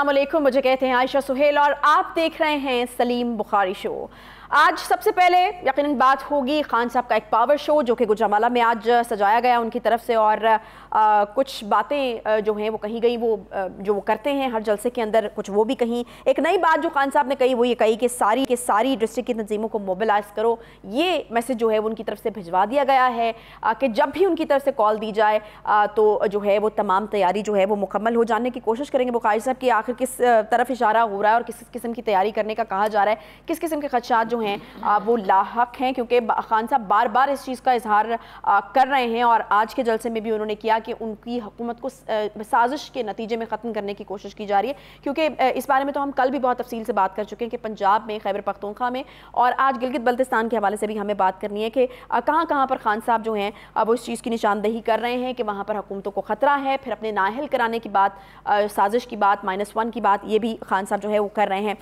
वालेकुम मुझे कहते हैं आयशा सुहेल और आप देख रहे हैं सलीम बुखारी शो। आज सबसे पहले यकीनन बात होगी खान साहब का एक पावर शो जो कि गुजरावाला में आज सजाया गया उनकी तरफ़ से और आ, कुछ बातें जो हैं वो कही गई वो जो वो करते हैं हर जलसे के अंदर कुछ वो भी कहीं। एक नई बात जो खान साहब ने कही वो ये कही कि सारी के सारी डिस्ट्रिक्ट की तंजीमों को मोबिलाइज करो। ये मैसेज जो है वो उनकी तरफ़ से भिजवा दिया गया है कि जब भी उनकी तरफ़ से कॉल दी जाए तो जो है वो तमाम तैयारी जो है वो मुकम्मल हो जाने की कोशिश करेंगे। बुखारी साहब की आखिर किस तरफ़ इशारा हो रहा है और किस किस्म की तैयारी करने का कहा जा रहा है किस किस्म के खदशात जो हैं। वो लाक हैं क्योंकि खान साहब बार बार इस चीज़ का इजहार कर रहे हैं और आज के जलसे में भी उन्होंने किया कि उनकी हुकूमत को साजिश के नतीजे में ख़त्म करने की कोशिश की जा रही है। क्योंकि इस बारे में तो हम कल भी बहुत तफसील से बात कर चुके हैं कि पंजाब में, खैबर पख्तूनख्वा में और आज गिलगित बल्तिस्तान के हवाले से भी हमें बात करनी है कि कहाँ कहाँ पर खान साहब जो हैं वो इस चीज़ की निशानदेही कर रहे हैं कि वहाँ पर हुकूमतों को ख़तरा है। फिर अपने नाहल कराने की बात साजिश की बात, माइनस वन की बात, ये भी खान साहब जो है वो कर रहे हैं।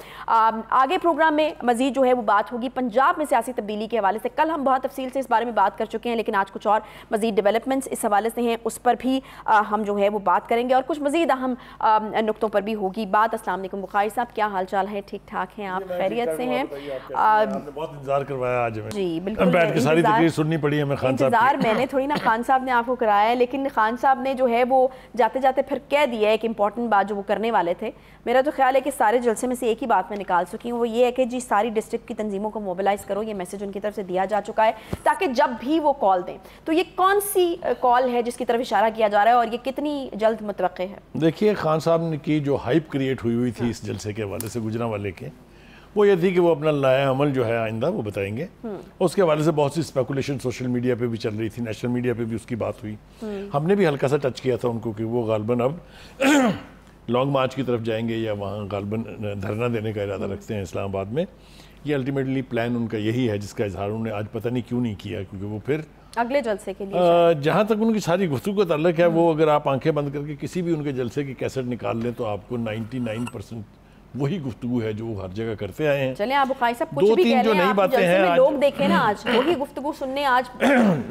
आगे प्रोग्राम में मजीद जो है वो बात होगी। पंजाब में सियासी तब्दीली के हवाले से कल हम बहुत तफसील से इस बारे में बात कर चुके हैं लेकिन आज कुछ और मजीद डेवलपमेंट्स इस हवाले से हैं उस पर भी हम जो है वो बात करेंगे और कुछ मजीद अहम नुकतों पर भी होगी बात। असल बुखारी साहब क्या हाल चाल है ठीक ठाक हैं आप खैरियत से हैं बहुत इंतज़ार करवाया आज जी बिल्कुल बैठ के सारी तकरीर सुननी पड़ी हमें खान साहब इंतज़ार मैंने थोड़ी ना खान साहब ने आपको कराया है लेकिन खान साहब ने जो है वो जाते जाते फिर कह दिया है एक इंपॉर्टेंट बात जो वो करने वाले थे। मेरा तो ख्याल है कि सारे जलसे में से एक ही बात मैं निकाल चुकी हूँ वो ये है कि जी सारी डिस्ट्रिक्ट की तंजीमों को मोबिलाइज करो ये मैसेज उनकी तरफ़ से दिया जा चुका है ताकि जब भी वो कॉल दें तो ये कौन सी कॉल है जिसकी तरफ़ इशारा किया जा रहा है और ये कितनी जल्द मुतव है देखिए खान साहब की जो हाइप क्रिएट हुई हुई थी हाँ। इस जलसे के हवाले से गुजरा वाले के वो ये थी कि वो अपना नया अमल जो है आइंदा वो बताएँगे हम्म। उसके हवाले से बहुत सी स्पेकुलेशन सोशल मीडिया पे भी चल रही थी नेशनल मीडिया पे भी उसकी बात हुई हम्म। हमने भी हल्का सा टच किया था उनको कि वो गालबन अब लॉन्ग मार्च की तरफ़ जाएँगे या वहाँ गालबन धरना देने का इरादा रखते हैं इस्लामाबाद में ये अल्टीमेटली प्लान उनका यही है जिसका इजहार उन्होंने आज पता नहीं क्यों नहीं किया क्योंकि वो फिर अगले जलसे के लिए जहाँ तक उनकी सारी गुफ्तु का तल्लक है वो अगर आप आँखें बंद करके किसी भी उनके जलसे की कैसेट निकाल लें तो आपको 99 परसेंट वही गुफ्तु है जो हर जगह करते आए हैं। चले आप साहब कुछ दो भी तीन जो नई बातें हैं लोग देखे ना आज वही गुफ्तु सुनने आज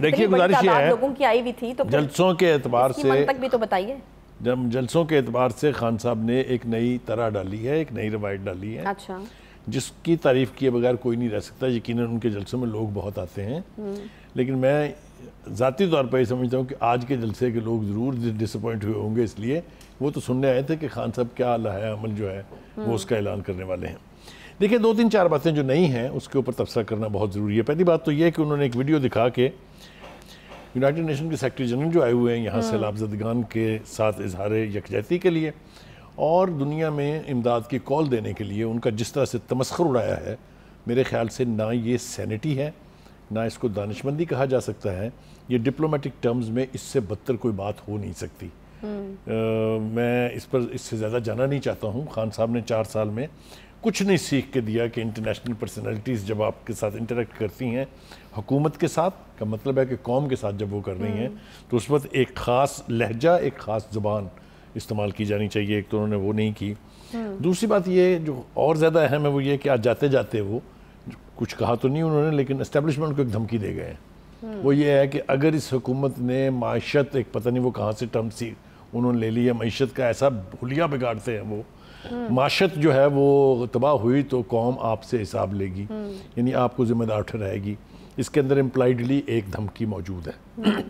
देखिए गुजारिश ये है। लोगों की आई हुई थी तो जलसों के एतबार से तक भी तो बताइए। जब जलसों के एतबार से खान साहब ने एक नई तरह डाली है एक नई रवायत डाली है। अच्छा। जिसकी तारीफ़ किए बगैर कोई नहीं रह सकता। यकीन उनके जलसों में लोग बहुत आते हैं। लेकिन मैं ज़ाती तौर पर ये समझता हूँ कि आज के जलसे के लोग ज़रूर डिसअपॉइंट हुए होंगे इसलिए वो तो सुनने आए थे कि खान साहब क्या है अमल जो है वो उसका ऐलान करने वाले हैं। देखिए दो तीन चार बातें जो नई हैं उसके ऊपर तबसरा करना बहुत ज़रूरी है। पहली बात तो ये है कि उन्होंने एक वीडियो दिखा के यूनाइटेड नेशन के सेक्रेटरी जनरल जो आए हुए हैं यहाँ सैलाब जदगान के साथ इजहार यकजहती के लिए और दुनिया में इमदाद की कॉल देने के लिए उनका जिस तरह से तमस्खर उड़ाया है मेरे ख्याल से ना ये सैनिटी है ना इसको दानशमंदी कहा जा सकता है ये डिप्लोमेटिक टर्म्स में इससे बदतर कोई बात हो नहीं सकती आ, हम्म। मैं इस पर इससे ज़्यादा जाना नहीं चाहता हूँ खान साहब ने चार साल में कुछ नहीं सीख के दिया कि इंटरनेशनल पर्सनैलिटीज़ जब आपके साथ इंटरेक्ट करती हैं हुकूमत के साथ का मतलब है कि कौम के साथ जब वो कर रही हैं हम्म। तो उस वक्त एक ख़ास लहजा एक ख़ास ज़ुबान इस्तेमाल की जानी चाहिए एक तो उन्होंने वो नहीं की। हम्म। दूसरी बात ये जो और ज़्यादा अहम है वो ये कि आज जाते जाते वो कुछ कहा तो नहीं उन्होंने लेकिन इस्टेब्लिशमेंट को एक धमकी दे गए हैं। हम्म। वो ये है कि अगर इस हुकूमत ने माशत एक पता नहीं वो कहाँ से टर्म सी उन्होंने ले लिया मीशत का ऐसा भूलिया बिगाड़ते हैं वो। हम्म। माशत जो है वो तबाह हुई तो कौम आपसे हिसाब लेगी यानी आपको ज़िम्मेदार ठहराएगी। इसके अंदर एम्प्लाइडली एक धमकी मौजूद है।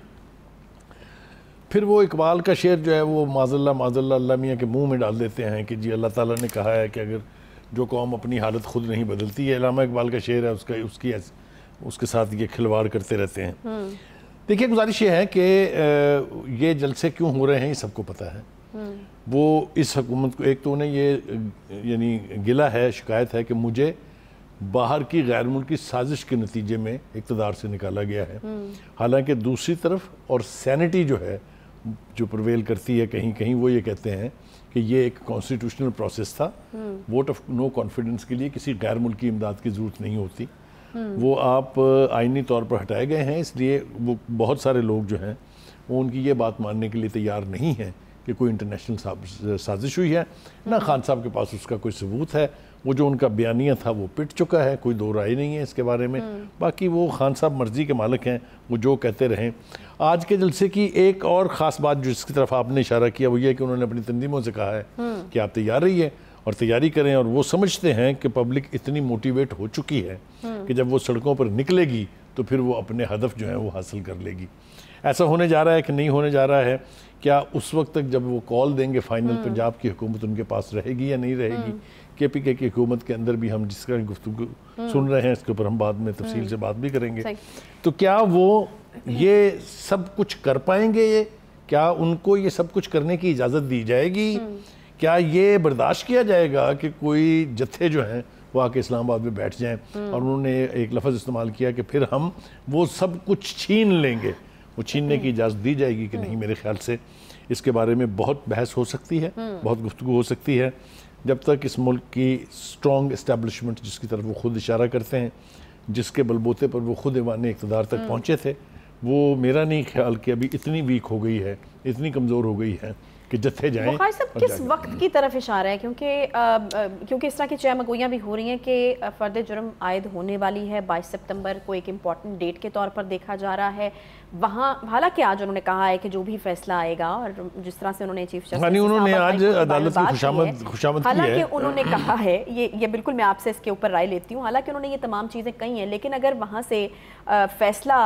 फिर वो इकबाल का शेर जो है वो माजल्ला माजल्ला अल्लाह मियाँ के मुँह में डाल देते हैं कि जी अल्लाह ताला ने कहा है कि अगर जो कौम अपनी हालत खुद नहीं बदलती है अलामा इकबाल का शेर है उसका उसकी उसके साथ ये खिलवाड़ करते रहते हैं हम्म। देखिए गुजारिश ये है कि ये जलसे क्यों हो रहे हैं ये सबको पता है हम्म। वो इस हुकूमत को एक तो उन्हें ये यानी गिला है शिकायत है कि मुझे बाहर की गैर मुल्की साजिश के नतीजे में इकतदार से निकाला गया है हम्म। हालाँकि दूसरी तरफ़ और सैनिटी जो है जो प्रवेल करती है कहीं कहीं वो ये कहते हैं कि ये एक कॉन्स्टिट्यूशनल प्रोसेस था। वोट ऑफ़ नो कॉन्फिडेंस के लिए किसी गैर मुल्की इमदाद की ज़रूरत नहीं होती। वो आप आइनी तौर पर हटाए गए हैं इसलिए वो बहुत सारे लोग जो हैं वो उनकी ये बात मानने के लिए तैयार नहीं हैं कि कोई इंटरनेशनल साजिश हुई है। ना खान साहब के पास उसका कोई सबूत है वो जो उनका बयानिया था वो पिट चुका है कोई दो राय नहीं है इसके बारे में। बाकी वो खान साहब मर्ज़ी के मालिक हैं वो जो कहते रहें। आज के जलसे की एक और ख़ास बात जिसकी तरफ़ आपने इशारा किया वो ये कि उन्होंने अपनी तंजीमों से कहा है कि आप तैयार रहिए और तैयारी करें और वो समझते हैं कि पब्लिक इतनी मोटिवेट हो चुकी है कि जब वो सड़कों पर निकलेगी तो फिर वो अपने हदफ जो है वो हासिल कर लेगी। ऐसा होने जा रहा है कि नहीं होने जा रहा है? क्या उस वक्त तक जब वो कॉल देंगे फाइनल पंजाब की हुकूमत उनके पास रहेगी या नहीं रहेगी? के पी के की हुकूमत के अंदर भी हम जिसका गुफ्तु सुन रहे हैं इसके ऊपर हम बाद में तफसील से बात भी करेंगे। तो क्या वो ये सब कुछ कर पाएँगे ये? क्या उनको ये सब कुछ करने की इजाज़त दी जाएगी? क्या ये बर्दाश्त किया जाएगा कि कोई जत्थे जो हैं वो आके इस्लामाबाद में बैठ जाएँ? और उन्होंने एक लफ्ज़ इस्तेमाल किया कि फिर हम वो सब कुछ छीन लेंगे। वो छीनने की इजाज़त दी जाएगी कि नहीं मेरे ख्याल से इसके बारे में बहुत बहस हो सकती है बहुत गुफ्तु हो सकती है। जब तक इस मुल्क की स्ट्रॉन्ग इस्टेबलिशमेंट जिसकी तरफ़ वो खुद इशारा करते हैं जिसके बलबूते पर वो खुद ईवान इकतदार तक पहुँचे थे वो मेरा नहीं ख्याल कि अभी इतनी वीक हो गई है इतनी कमज़ोर हो गई है। कि जत्थे जाएँ बुखारी साहब किस वक्त की तरफ़ इशारा है? क्योंकि क्योंकि इस तरह की चहमगोइयाँ भी हो रही हैं कि फर्द जुर्म आयद होने वाली है। 22 सितंबर को एक इंपॉर्टेंट डेट के तौर पर देखा जा रहा है। वहाँ हालाँकि आज उन्होंने कहा है कि जो भी फैसला आएगा और जिस तरह से उन्होंने चीफ जस्टिस उन्होंने आज अदालत की खुशामद- खुशामद की है। हालाँकि उन्होंने कहा है ये ये बिल्कुल मैं आपसे इसके ऊपर राय लेती हूँ। हालाँकि उन्होंने ये तमाम चीज़ें कही हैं लेकिन अगर वहाँ से फैसला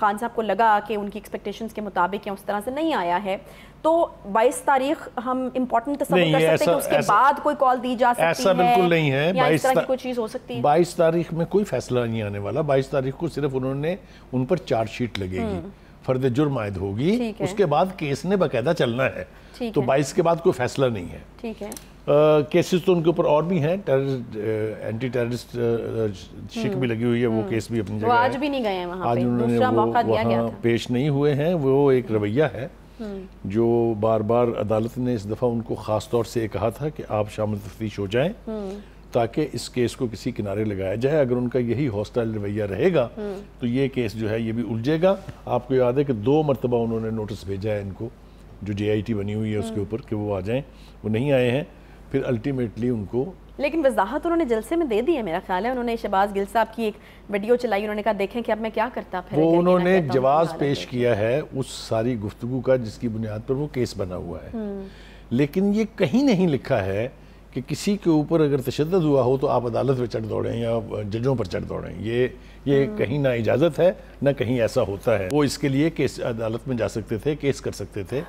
खान साहब को लगा कि उनकी एक्सपेक्टेशंस के मुताबिक या उस तरह से नहीं आया है तो 22 तारीख हम इम्पोर्टेंट तस्वीर कर सकते हैं कि उसके ऐसा- बाद कोई कॉल दी जा सकती ऐसा है बिल्कुल नहीं है। ता- कोई चीज़ हो सकती है। 22 तारीख में कोई फैसला नहीं आने वाला। 22 तारीख को सिर्फ़ उन्होंने उन पर चार्जशीट लगेगी। फर्द जुर्म आयद होगी। उसके बाद केस ने बाकायदा चलना है। तो। 22 के बाद कोई फैसला नहीं है। ठीक है। केसेस तो उनके ऊपर और भी हैं। टेरर एंटी टेररिस्ट शिक भी लगी हुई है। वो केस भी अपनी जगह आज। भी नहीं गए हैं वहाँ आज पे। उन्होंने वो मौका दिया गया वहाँ था। पेश नहीं हुए हैं। वो एक रवैया है। जो बार बार अदालत ने इस दफ़ा उनको ख़ास तौर से कहा था कि आप शामिल तफ्तीश हो जाएँ ताकि इस केस को किसी किनारे लगाया जाए। अगर उनका यही हॉस्टाइल रवैया रहेगा तो ये केस जो है ये भी उलझेगा। आपको याद है कि दो मरतबा उन्होंने नोटिस भेजा है इनको जो जे बनी हुई है उसके ऊपर कि वो आ जाएँ। वो नहीं आए हैं फिर अल्टीमेटली उनको लेकिन वजाहत उन्होंने जलसे में दे दी है मेरा ख्याल है। उन्होंने शहबाज गिल साहब की एक वीडियो चलाई उन्होंने कहा देखें कि अब मैं क्या करता फिर वो उन्होंने जवाब पेश किया है उस सारी गुफ्तगु का जिसकी बुनियाद पर वो केस बना हुआ है। लेकिन ये कहीं नहीं लिखा है कि किसी के ऊपर अगर तशद हुआ हो तो आप अदालत में चढ़ दौड़ें या जजों पर चढ़ दौड़ें। ये ये कहीं ना इजाज़त है ना कहीं ऐसा होता है। वो इसके लिए केस अदालत में जा सकते थे केस कर सकते थे।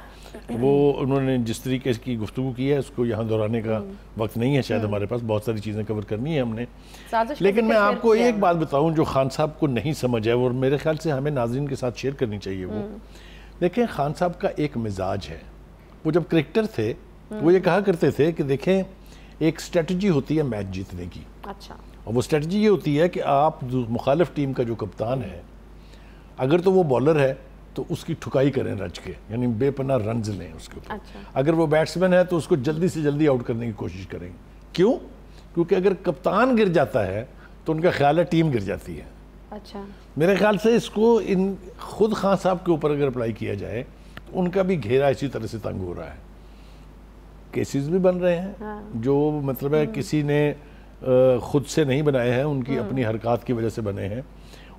वो उन्होंने जिस तरीके की गुफ्तु की है उसको यहाँ दोहराने का वक्त नहीं है शायद हमारे पास बहुत सारी चीज़ें कवर करनी है हमने। लेकिन मैं आपको एक बात बताऊँ जो खान साहब को नहीं समझ है और मेरे ख्याल से हमें नाजरीन के साथ शेयर करनी चाहिए वो। देखें खान साहब का एक मिजाज है। वो जब क्रिकेटर थे वो ये कहा करते थे कि देखें एक स्ट्रेटजी होती है मैच जीतने की। अच्छा। और वो स्ट्रेटजी ये होती है कि आप मुखालिफ टीम का जो कप्तान है अगर तो वो बॉलर है तो उसकी ठुकाई करें रच के यानी बेपना रन लें उसके ऊपर। अच्छा। अगर वो बैट्समैन है तो उसको जल्दी से जल्दी आउट करने की कोशिश करें। क्यों? क्योंकि अगर कप्तान गिर जाता है तो उनका ख्याल है टीम गिर जाती है। अच्छा। मेरे ख्याल से इसको इन खुद खान साहब के ऊपर अगर अप्लाई किया जाए तो उनका भी घेरा इसी तरह से तंग हो रहा है। केसेस भी बन रहे हैं। हाँ। जो मतलब है किसी ने खुद से नहीं बनाए हैं उनकी अपनी हरकत की वजह से बने हैं।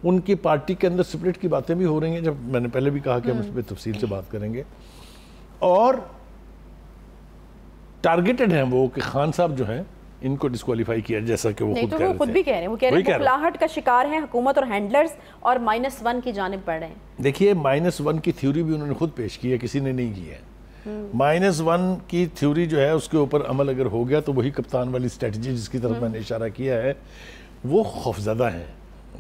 उनकी पार्टी के अंदर स्प्लिट की बातें भी हो रही हैं जब मैंने पहले भी कहा कि हम इस पर तफसील से बात करेंगे। और टारगेटेड हैं वो कि खान साहब जो हैं इनको डिस्qualify किया जैसा कि वो खुद तो कह रहे खुद भी कह रहे हैं वो कह रहे हैं कह रहा हूँ। बुखलाहट का शिकार है हुकूमत और हैंडलर्स और माइनस वन की जानब बढ़ रहे हैं। देखिए माइनस वन की थ्योरी भी उन्होंने खुद पेश की है किसी ने नहीं की है। माइनस वन की थ्योरी जो है उसके ऊपर अमल अगर हो गया तो वही कप्तान वाली स्ट्रेटजी जिसकी तरफ़ मैंने इशारा किया है वो खौफजदा है।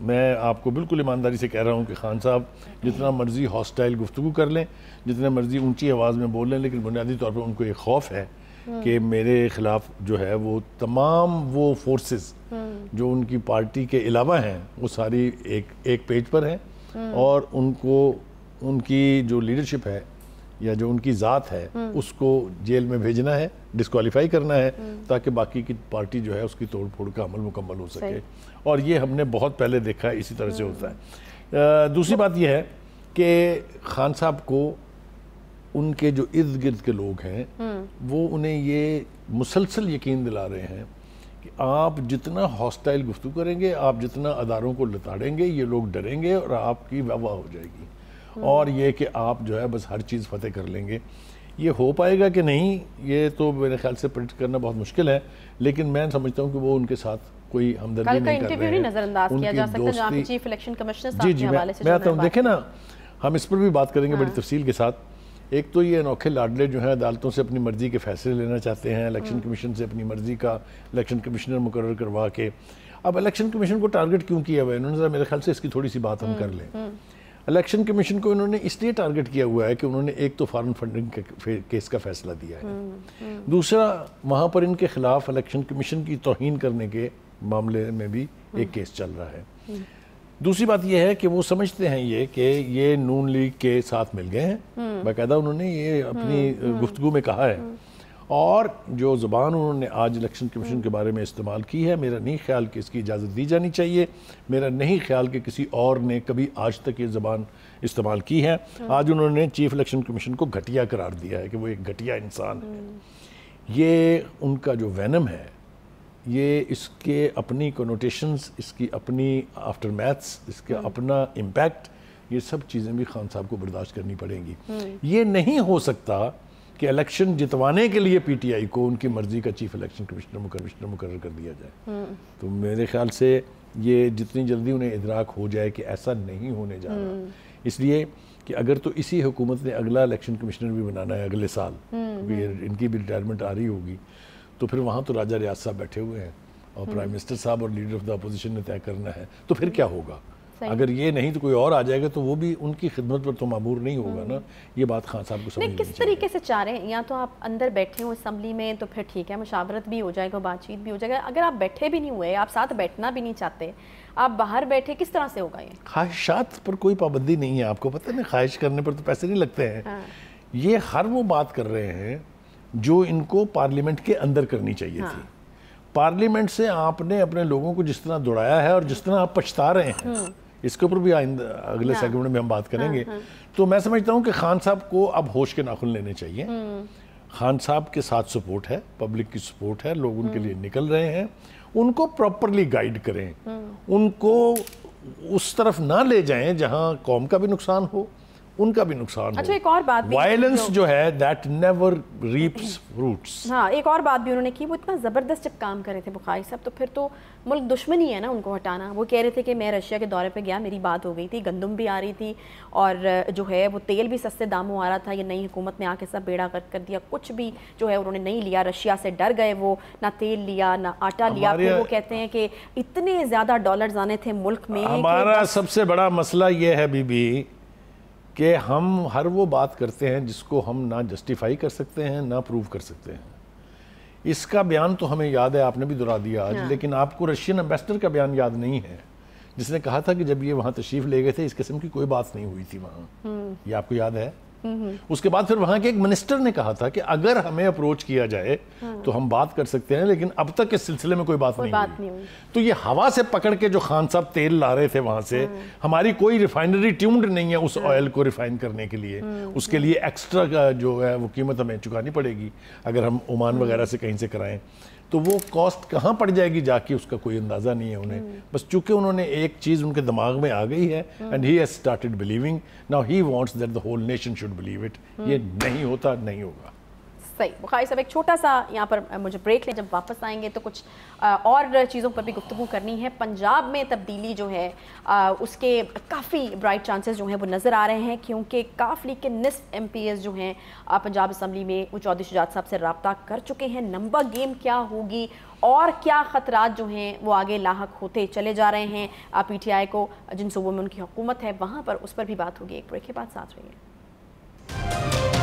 मैं आपको बिल्कुल ईमानदारी से कह रहा हूँ कि खान साहब जितना मर्ज़ी हॉस्टाइल गुफ्तु कर लें जितने मर्ज़ी ऊँची आवाज़ में बोल लें लेकिन बुनियादी तौर पर उनको एक खौफ है कि मेरे खिलाफ जो है वो तमाम वो फोर्सेस जो उनकी पार्टी के अलावा हैं वो सारी एक एक पेज पर हैं। और उनको उनकी जो लीडरशिप है या जो उनकी ज़ात है उसको जेल में भेजना है डिस्qualify करना है ताकि बाकी की पार्टी जो है उसकी तोड़ फोड़ का अमल मुकम्मल हो सके। और ये हमने बहुत पहले देखा है इसी तरह से होता है। दूसरी बात यह है कि खान साहब को उनके जो इर्द गिर्द के लोग हैं वो उन्हें ये मुसलसल यकीन दिला रहे हैं कि आप जितना हॉस्टाइल गुफ्तु करेंगे आप जितना अदारों को लताड़ेंगे ये लोग डरेंगे और आपकी वाह हो जाएगी। और ये कि आप जो है बस हर चीज़ फतेह कर लेंगे। ये हो पाएगा कि नहीं ये तो मेरे ख्याल से प्रिडिक्ट करना बहुत मुश्किल है लेकिन मैं समझता हूँ कि वो उनके साथ कोई हमदर्दी नहीं कर रहे हैं। नजरअंदाज किया जा सकता जहाँ पे चीफ इलेक्शन कमिश्नर जी मैं, मैं आता हूँ देखें ना हम इस पर भी बात करेंगे बड़ी हाँ। तफसील के साथ। एक तो ये अनोखे लाडले जो हैं अदालतों से अपनी मर्ज़ी के फैसले लेना चाहते हैं इलेक्शन कमीशन हाँ। से अपनी मर्ज़ी का इलेक्शन कमिश्नर मुकर करवा के। अब इलेक्शन कमीशन को टारगेट क्यों किया हुआ है? इन्होंने मेरे ख्याल से इसकी थोड़ी सी बात हम हाँ। कर लें। इलेक्शन कमीशन को इन्होंने इसलिए टारगेट किया हुआ है कि उन्होंने एक तो फॉरन फंडिंग के केस का फैसला दिया है। दूसरा वहाँ पर इनके खिलाफ इलेक्शन कमीशन की तोहन करने के मामले में भी एक केस चल रहा है। दूसरी बात यह है कि वो समझते हैं ये कि ये नून लीग के साथ मिल गए हैं। बाकायदा उन्होंने ये अपनी गुफ्तगु में कहा है। और जो ज़बान उन्होंने आज इलेक्शन कमीशन के बारे में इस्तेमाल की है मेरा नहीं ख्याल कि इसकी इजाज़त दी जानी चाहिए मेरा नहीं ख्याल कि किसी और ने कभी आज तक ये ज़बान इस्तेमाल की है। आज उन्होंने चीफ इलेक्शन कमीशन को घटिया करार दिया है कि वो एक घटिया इंसान है। ये उनका जो वैनम है ये इसके अपनी कोनोटेशंस इसकी अपनी आफ्टर मैथ्स इसका हम्म। अपना इम्पैक्ट ये सब चीज़ें भी खान साहब को बर्दाश्त करनी पड़ेंगी हम्म। ये नहीं हो सकता कि इलेक्शन जितवाने के लिए पीटीआई को उनकी मर्ज़ी का चीफ इलेक्शन कमिश्नर कमिश्नर मुकर कर दिया जाए हम्म। तो मेरे ख्याल से ये जितनी जल्दी उन्हें इदराक हो जाए कि ऐसा नहीं होने जा रहा इसलिए कि अगर तो इसी हुकूमत ने अगला इलेक्शन कमिश्नर भी बनाना है अगले साल क्योंकि इनकी भी रिटायरमेंट आ रही होगी तो फिर वहाँ तो राजा रियाज साहब बैठे हुए हैं और प्राइम मिनिस्टर साहब और लीडर ऑफ़ द अपोजिशन ने तय करना है तो फिर क्या होगा? अगर ये नहीं तो कोई और आ जाएगा तो वो भी उनकी खिदमत पर तो मामूर नहीं होगा ना? हम्म। ये बात खान साहब को समझ किस तरीके से चाह रहे हैं? या तो आप अंदर बैठे हो असम्बली में तो फिर ठीक है मुशावरत भी हो जाएगा बातचीत भी हो जाएगा। अगर आप बैठे भी नहीं हुए आप साथ बैठना भी नहीं चाहते आप बाहर बैठे किस तरह से होगा ये? ख्वाहिशात पर कोई पाबंदी नहीं है आपको पता नहीं ख्वाहिश करने पर तो पैसे नहीं लगते हैं। हाँ। ये हर वो बात कर रहे हैं जो इनको पार्लियामेंट के अंदर करनी चाहिए हाँ। थी पार्लियामेंट से आपने अपने लोगों को जिस तरह दौड़ाया है और जिस तरह आप पछता रहे हैं हम्म। इसके ऊपर भी आइंदा अगले हाँ। सेगमेंट में हम बात करेंगे हाँ, हाँ। तो मैं समझता हूँ कि खान साहब को अब होश के नाखुन लेने चाहिए हम्म। खान साहब के साथ सपोर्ट है पब्लिक की सपोर्ट है लोग उनके लिए हम्म। निकल रहे हैं उनको प्रॉपरली गाइड करें। उनको उस तरफ़ ना ले जाएँ जहाँ कौम का भी नुकसान हो उनका भी नुकसान अच्छा एक और बात वायलेंस जो है दैट नेवर रीप्स फ्रूट्स हाँ एक और बात भी उन्होंने की वो इतना ज़बरदस्त जब काम कर रहे थे बुखारी साहब तो फिर तो मुल्क दुश्मनी है ना उनको हटाना। वो कह रहे थे कि मैं रशिया के दौरे पे गया मेरी बात हो गई थी गंदम भी आ रही थी और जो है वो तेल भी सस्ते दामों आ रहा था ये नई हुकूमत ने आके सब बेड़ा कर कर दिया। कुछ भी जो है उन्होंने नहीं लिया रशिया से डर गए वो ना तेल लिया ना आटा लिया। फिर वो कहते हैं कि इतने ज़्यादा डॉलर आने थे मुल्क में हमारा सबसे बड़ा मसला ये है बीबी कि हम हर वो बात करते हैं जिसको हम ना जस्टिफाई कर सकते हैं ना प्रूव कर सकते हैं इसका बयान तो हमें याद है आपने भी दोहरा दिया आज हाँ। लेकिन आपको रशियन एम्बेसडर का बयान याद नहीं है जिसने कहा था कि जब ये वहाँ तशरीफ़ ले गए थे इस किस्म की कोई बात नहीं हुई थी वहाँ हम्म। ये आपको याद है उसके बाद फिर वहाँ के एक मिनिस्टर ने कहा था कि अगर हमें अप्रोच किया जाए हाँ। तो हम बात कर सकते हैं लेकिन अब तक इस सिलसिले में कोई बात, कोई नहीं, बात नहीं हुई। तो ये हवा से पकड़ के जो खान साहब तेल ला रहे थे वहाँ से हाँ। हमारी कोई रिफाइनरी ट्यूम्ड नहीं है उस ऑयल हाँ। को रिफाइन करने के लिए। उसके लिए एक्स्ट्रा जो है वो कीमत हमें चुकानी पड़ेगी अगर हम ओमान वगैरह से कहीं से कराएँ। तो वो कॉस्ट कहाँ पड़ जाएगी जाके उसका कोई अंदाज़ा नहीं है उन्हें। hmm. बस चूँकि उन्होंने एक चीज़ उनके दिमाग में आ गई है and he has started believing now he wants that the whole nation should believe it ये नहीं होता नहीं होगा। सही। बुखारी साहब, एक छोटा सा यहाँ पर मुझे ब्रेक लें। जब वापस आएँगे तो कुछ और चीज़ों पर भी गुफ्तु करनी है। पंजाब में तब्दीली जो है उसके काफ़ी ब्राइट चांसेस जो हैं, वो नज़र आ रहे हैं, क्योंकि काफ लीग के निसफ एम जो हैं पंजाब असम्बली में वो चौधरी शुजात साहब से रबता कर चुके हैं। नंबर गेम क्या होगी और क्या ख़तरा जो हैं, वो आगे लाक होते चले जा रहे हैं पी टी आई को, जिन सूबों में उनकी हुकूमत है, वहाँ पर उस पर भी बात होगी। एक ब्रेक के बाद साथ रहिए।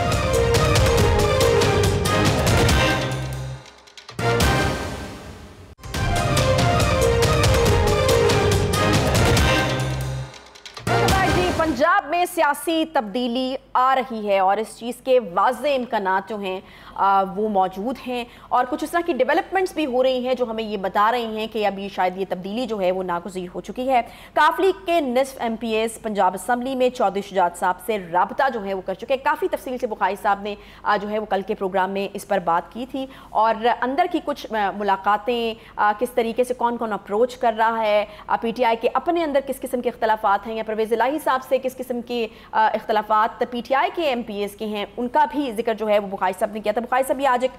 पंजाब में सियासी तब्दीली आ रही है और इस चीज़ के वाज इम्कान जो हैं वो मौजूद हैं। और कुछ इस तरह की डेवलपमेंट्स भी हो रही हैं जो हमें ये बता रही हैं कि अभी शायद ये तब्दीली जो है वो नागजीर हो चुकी है। काफली के नसफ M P S Punjab assembly में चौधरी शुजात साहब से रबता जो है वो कर चुके हैं। काफ़ी तफसील से बुखारी साहब ने जो है वो कल के प्रोग्राम में इस पर बात की थी। और अंदर की कुछ मुलाकातें किस तरीके से कौन कौन अप्रोच कर रहा है पी टी आई के अपने अंदर किस किस्म के अख्तलाफा हैं या परवेज़ लाही साहब से किस किस्म कि इख्तलाफात पी टी आई के एम पी एस के हैं उनका भी ज़िक्र जो है वो बुखारी साहब ने किया था बुखारी साहब ये आज एक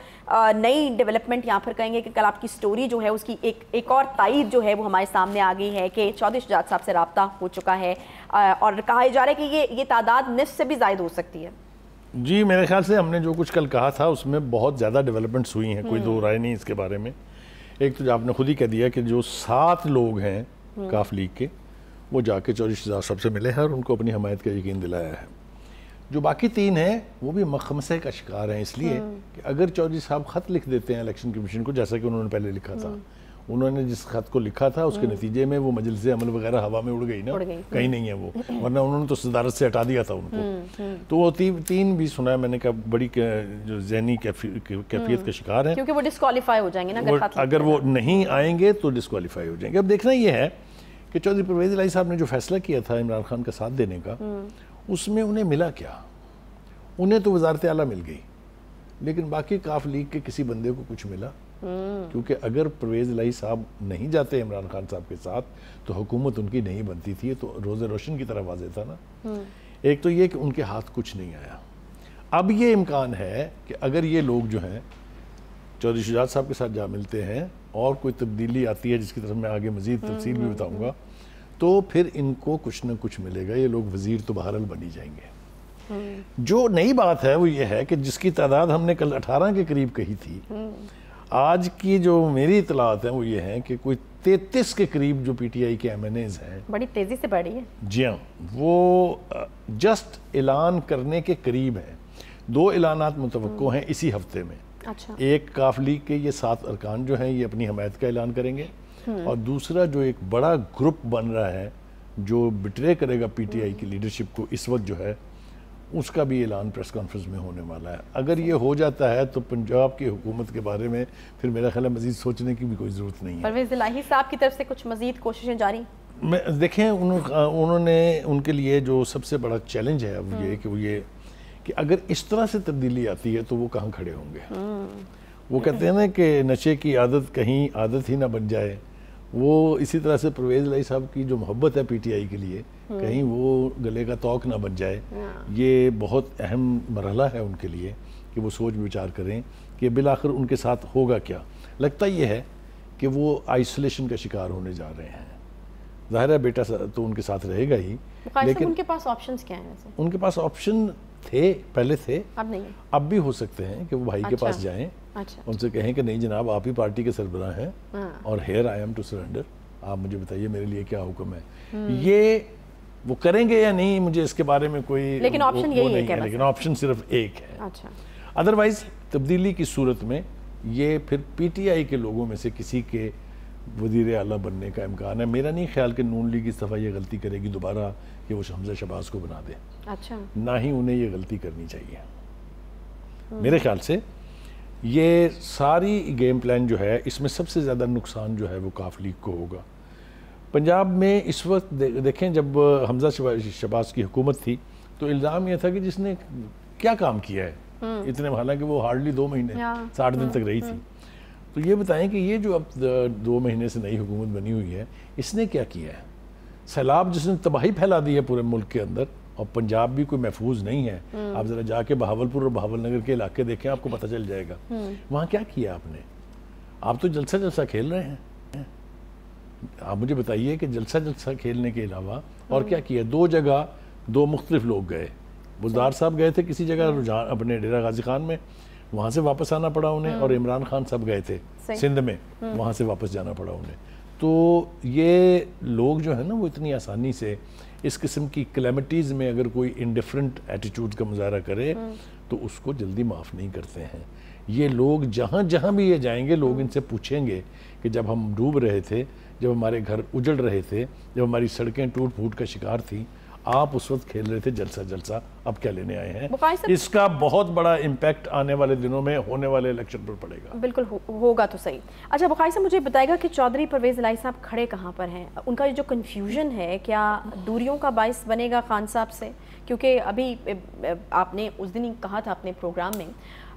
नई डेवलपमेंट यहाँ पर कहेंगे कि कल आपकी स्टोरी जो है उसकी एक एक और ताइद जो है वो हमारे सामने आ गई है कि चौधरी शुजात साहब से रबता हो चुका है और कहा जा रहा है कि ये ये तादाद निस से भी जायद हो सकती है जी मेरे ख्याल से हमने जो कुछ कल कहा था उसमें बहुत ज़्यादा डेवलपमेंट्स हुई हैं कोई हम्म। दो राय नहीं इसके बारे में एक तो आपने खुद ही कह दिया कि जो सात लोग हैं हम्म। काफ लीग के वो जाके चौधरी शहजाद साहब से मिले हैं और उनको अपनी हमायत का यकीन दिलाया है। जो बाकी तीन हैं वो भी मखमसे का शिकार हैं इसलिए हम्म। कि अगर चौधरी साहब ख़त लिख देते हैं इलेक्शन कमीशन को जैसा कि उन्होंने पहले लिखा था। उन्होंने जिस खत को लिखा था उसके हम्म। नतीजे में वो मजल से अमल वगैरह हवा में उड़ गई ना। उड़ गई। कहीं नहीं है वो। वरना उन्होंने तो सदारत से हटा दिया था उनको। हम्म, हम्म। तो वो ती, तीन भी सुना है मैंने कहा बड़ी जो जहनी कैफियत का शिकार है। क्योंकि वो डिस्कालीफाई हो जाएँगे ना अगर, अगर वो नहीं आएँगे तो डिस्कालीफाई हो जाएँगे। अब देखना ये है कि चौधरी परवेज लाई साहब ने जो फैसला किया था इमरान खान का साथ देने का उसमें उन्हें मिला क्या? उन्हें तो वजारत आला मिल गई लेकिन बाकी काफ लीग के किसी बंदे को कुछ मिला? क्योंकि अगर परवेज लाई साहब नहीं जाते इमरान खान साहब के साथ तो हुकूमत उनकी नहीं बनती थी तो रोज़े रोशन की तरह वाजे था ना। हम्म। एक तो ये कि उनके हाथ कुछ नहीं आया। अब ये इम्कान है कि अगर ये लोग जो हैं चौधरी शुजात साहब के साथ जा मिलते हैं और कोई तब्दीली आती है जिसकी तरफ़ मैं आगे मजीद हम्म, तफसील भी हम्म, बताऊँगा तो फिर इनको कुछ ना कुछ मिलेगा। ये लोग वज़ीर तो बहरल बनी जाएँगे। जो नई बात है वो ये है कि जिसकी तादाद हमने कल 18 के करीब कही थी आज की जो मेरी इतलात है वो ये है कि कोई तैतीस के करीब जो पीटीआई के एम एन एज हैं बड़ी तेज़ी से बढ़ी है। जी हाँ वो जस्ट ऐलान करने के करीब है। दो ऐलान मुतव हम्म। हैं इसी हफ़्ते में। अच्छा। एक काफ लीग के ये सात अरकान जो हैं ये अपनी हमायत का ऐलान करेंगे। हम्म। और दूसरा जो एक बड़ा ग्रुप बन रहा है जो बिट्रे करेगा पीटीआई की लीडरशिप को इस वक्त जो है उसका भी ऐलान प्रेस कॉन्फ्रेंस में होने वाला है। अगर ये हो जाता है तो पंजाब की हुकूमत के बारे में फिर मेरा ख्याल है मजीद सोचने की भी कोई ज़रूरत नहीं है। परवेज साहब की तरफ़ से कुछ मजीद कोशिशें जारी? मैं देखें उन, उन्होंने उनके लिए जो सबसे बड़ा चैलेंज है वो ये हम्म। कि वो ये कि अगर इस तरह से तब्दीली आती है तो वो कहाँ खड़े होंगे हम्म। वो कहते हैं ना कि नशे की आदत कहीं आदत ही ना बन जाए वो इसी तरह से परवेज लाई साहब की जो मोहब्बत है पीटीआई के लिए हम्म। कहीं वो गले का तोक ना बन जाए हाँ। ये बहुत अहम मरहला है उनके लिए कि वो सोच विचार करें कि बिल आखिर उनके साथ होगा क्या लगता ये है कि वो आइसोलेशन का शिकार होने जा रहे हैं ज़ाहिर है बेटा तो उनके साथ रहेगा ही लेकिन उनके पास ऑप्शन क्या हैं उनके पास ऑप्शन थे पहले थे अब नहीं अब भी हो सकते हैं कि वो भाई अच्छा, के पास जाएँ। अच्छा, उनसे कहें कि नहीं जनाब आप ही पार्टी के सरबराह हैं हाँ। और here I am to surrender आप मुझे बताइए मेरे लिए क्या हुक्म है? हम्म। ये वो करेंगे या नहीं मुझे इसके बारे में कोई लेकिन ऑप्शन यही नहीं है लेकिन ऑप्शन सिर्फ़ एक है। अच्छा। अदरवाइज़ तब्दीली की सूरत में ये फिर पीटीआई के लोगों में से किसी के वज़ीर अला बनने का इम्कान है। मेरा नहीं ख्याल कि नून लीग इस दफ़ा ये गलती करेगी दोबारा कि वो हमजा शबाज को बना दे। अच्छा। ना ही उन्हें ये गलती करनी चाहिए। मेरे ख्याल से ये सारी गेम प्लान जो है इसमें सबसे ज़्यादा नुकसान जो है वो काफ लीग को होगा। पंजाब में इस वक्त दे, देखें जब हमजा शबाज की हुकूमत थी तो इल्ज़ाम यह था कि जिसने क्या काम किया है? हम्म। इतने हालाँकि वो हार्डली दो महीने साठ दिन तक रही थी। तो ये बताएँ कि ये जो अब दो महीने से नई हुकूमत बनी हुई है इसने क्या किया है? सैलाब जिसने तबाही फैला दी है पूरे मुल्क के अंदर और पंजाब भी कोई महफूज नहीं है। हम्म। आप ज़रा जाके बहावलपुर और बहावल नगर के इलाके देखें आपको पता चल जाएगा। हम्म। वहाँ क्या किया आपने? आप तो जलसा जलसा खेल रहे हैं। आप मुझे बताइए कि जलसा जलसा खेलने के अलावा और हम्म। क्या? किया दो जगह दो मुख्तलिफ़ लोग गए। बुजदार साहब गए थे किसी जगह रुझान अपने डेरा गाजी खान में। वहाँ से वापस आना पड़ा उन्हें और इमरान खान सब गए थे सिंध में वहाँ से वापस जाना पड़ा उन्हें। तो ये लोग जो है ना वो इतनी आसानी से इस किस्म की क्लेमिटीज़ में अगर कोई इनडिफरेंट एटीट्यूड का मुजाहरा करे हम्म। तो उसको जल्दी माफ़ नहीं करते हैं। ये लोग जहाँ जहाँ भी ये जाएँगे लोग इनसे पूछेंगे कि जब हम डूब रहे थे जब हमारे घर उजड़ रहे थे जब हमारी सड़कें टूट फूट का शिकार थी आप उस वक्त खेल रहे थे जलसा जलसा अब क्या लेने आए हैं? इसका बहुत बड़ा इम्पैक्ट आने वाले दिनों में होने वाले इलेक्शन पर पड़ेगा। बिल्कुल हो, होगा तो सही। अच्छा बुखारी साहब मुझे बताएगा कि चौधरी परवेज लाई साहब खड़े कहाँ पर हैं? उनका जो कन्फ्यूज़न है क्या दूरियों का बायस बनेगा खान साहब से? क्योंकि अभी आपने उस दिन ही कहा था अपने प्रोग्राम में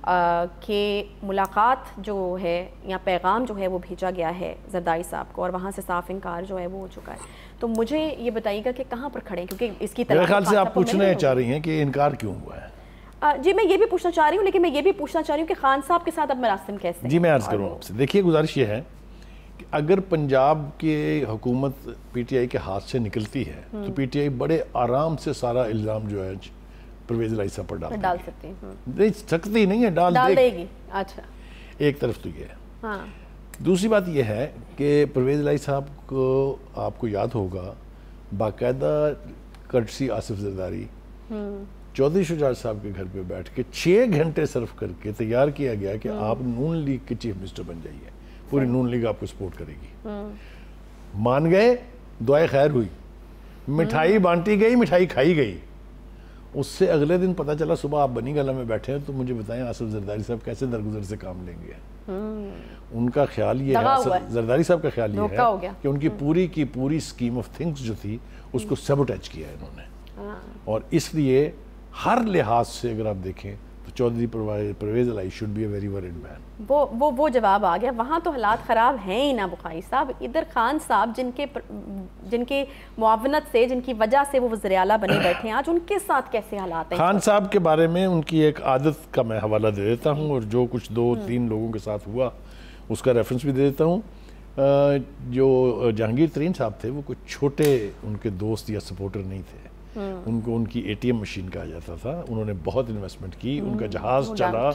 कि मुलाकात जो है या पैगाम जो है वो भेजा गया है जरदारी साहब को और वहाँ से साफ़ इनकार जो है वो हो चुका है। तो मुझे ये बताइएगा कि कहाँ पर खड़े हैं? क्योंकि इसकी तरह ख्याल से आप पूछना चाह रही हैं कि इनकार क्यों हुआ है। जी मैं ये भी पूछना चाह रही हूँ लेकिन मैं ये भी पूछना चाह रही हूँ कि खान साहब के साथ अब मरासम कैसे जी मैं अर्ज़ करूँ आपसे। देखिए गुजारिश ये है कि अगर पंजाब के हुकूमत पीटीआई के हाथ से निकलती है तो पीटीआई हम्म। बड़े आराम से सारा इल्ज़ाम जो है परवेज साहब पर डाल डाल सकती है हम्म। नहीं सकती नहीं है डाल, डाल देगी अच्छा। एक तरफ़ तो ये है। हाँ। दूसरी बात यह है कि परवेज लाई साहब को आपको याद होगा बाकायदा कर्टसी आसिफ जरदारी हम्म। चौधरी शुजात साहब के घर पे बैठ के छः घंटे सर्व करके तैयार किया गया कि आप नून लीग के चीफ मिनिस्टर बन जाइए। पूरी नून लीग आपको सपोर्ट करेगी। मान गए दुआएँ खैर हुई। मिठाई बांटी गई मिठाई खाई गई। उससे अगले दिन पता चला सुबह आप बनी गला में बैठे हैं तो मुझे बताएँ आसफ जरदारी साहब कैसे दरगुजर से काम लेंगे? उनका ख्याल ये है जरदारी साहब का ख्याल ये है कि उनकी पूरी की पूरी स्कीम ऑफ़ थिंग्स जो थी उसको सब अटैच किया है इन्होंने। हाँ। और इसलिए हर लिहाज से अगर आप देखें तो Chaudhry Pervaiz Elahi should be a very worried man वो वो वो जवाब आ गया। वहाँ तो हालात ख़राब हैं ही ना बुखारी साहब। इधर खान साहब जिनके जिनके मुआवनत से जिनकी वजह से वो वजर अला बने बैठे हैं आज उनके साथ कैसे हालात हैं? खान साहब के बारे में उनकी एक आदत का मैं हवाला दे देता हूँ और जो कुछ दो हम्म। तीन लोगों के साथ हुआ उसका रेफरेंस भी दे देता हूँ। जो जहांगीर तरीन साहब थे वो कुछ छोटे उनके दोस्त या सपोर्टर नहीं थे। उनको उनकी एटीएम मशीन कहा जाता था। उन्होंने बहुत इन्वेस्टमेंट की हम्म। उनका जहाज़ चला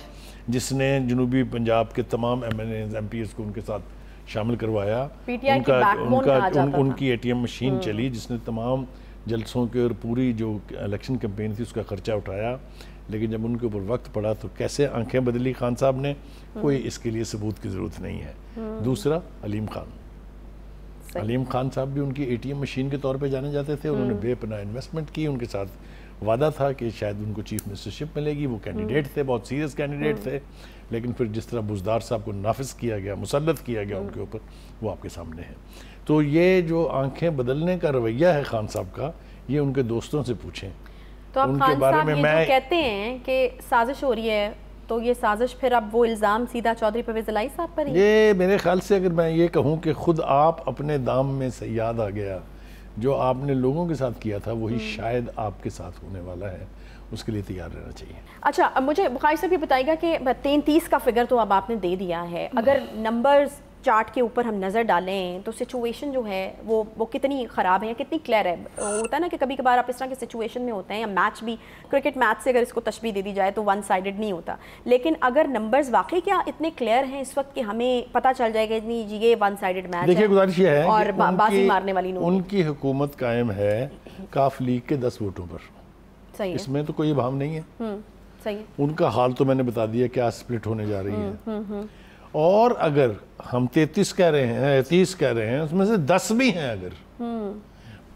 जिसने जनूबी पंजाब के तमाम M N M P S को उनके साथ शामिल करवाया। उनका उनका उन, उनकी एटीएम मशीन हम्म। चली जिसने तमाम जलसों के और पूरी जो इलेक्शन कैंपेन थी उसका खर्चा उठाया। लेकिन जब उनके ऊपर वक्त पड़ा तो कैसे आँखें बदली खान साहब ने? कोई इसके लिए सबूत की ज़रूरत नहीं है। दूसरा अलीम खान। अलीम खान साहब भी उनकी एटीएम मशीन के तौर पे जाने जाते थे उन्होंने हम्म। बेपना इन्वेस्टमेंट की उनके साथ वादा था कि शायद उनको चीफ मिनिस्टरशिप मिलेगी वो कैंडिडेट हम्म। थे बहुत सीरियस कैंडिडेट हम्म। थे लेकिन फिर जिस तरह बुजदार साहब को नाफिज किया गया मुसलत किया गया उनके ऊपर वो आपके सामने है तो ये जो आँखें बदलने का रवैया है खान साहब का ये उनके दोस्तों से पूछें तो आप उनके बारे में मैं कहते हैं कि साजिश हो रही है तो ये साजिश फिर अब वो इल्ज़ाम सीधा चौधरी परवेज लाई साहब पर ये मेरे ख्याल से अगर मैं ये कहूँ कि खुद आप अपने दाम में से याद आ गया जो आपने लोगों के साथ किया था वही हम्म। शायद आपके साथ होने वाला है। उसके लिए तैयार रहना चाहिए। अच्छा अब मुझे बुखारी से भी बताएगा कि तीन तीस का फिगर तो अब आपने दे दिया है। अगर नंबर्स चार्ट के ऊपर हम नज़र डालें तो सिचुएशन जो है वो वो कितनी ख़राब है या कितनी क्लियर है? होता है ना कि कभी कभार आप इस तरह के सिचुएशन में होते हैं या मैच भी क्रिकेट मैच से अगर इसको तशबी दे दी जाए तो वन साइडेड नहीं होता। लेकिन अगर नंबर्स वाकई क्या इतने क्लियर हैं इस वक्त कि हमें पता चल जाएगा नहीं जी ये वन साइडेड मैच देखिए गुजारिश ये है और बाजी मारने वाली उनकी हुकूमत कायम है काफ लीग के दस वोटों पर। सही इसमें तो कोई भाव नहीं है। हम्म, सही उनका हाल तो मैंने बता दिया क्या स्प्लिट होने जा रही है। हम्म, हम्म, और अगर हम तैतीस कह रहे हैं तीस कह रहे हैं उसमें से दस भी हैं अगर हम्म।